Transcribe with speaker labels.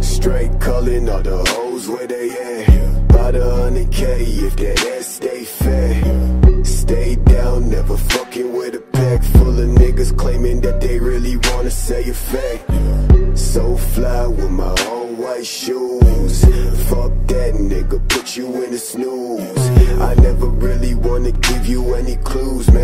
Speaker 1: Straight calling all the hoes where they at. About a hundred K if that ass stay fat. Stay down, never fucking with a pack full of niggas claiming that they really wanna say a fact. So fly with my all white shoes. Fuck that nigga, put you in a snooze. I never really wanna give you any clues, man.